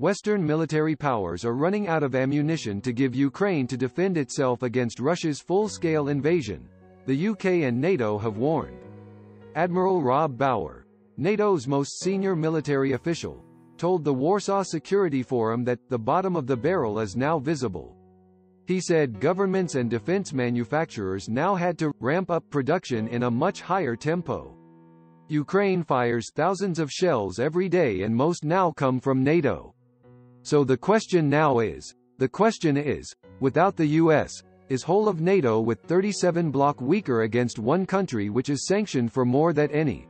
Western military powers are running out of ammunition to give Ukraine to defend itself against Russia's full-scale invasion, the UK and NATO have warned. Admiral Rob Bauer, NATO's most senior military official, told the Warsaw Security Forum that the bottom of the barrel is now visible. He said governments and defense manufacturers now had to ramp up production in a much higher tempo. Ukraine fires thousands of shells every day and most now come from NATO. So the question now is, the question is, without the US, is whole of NATO with 37 bloc weaker against one country which is sanctioned for more than any.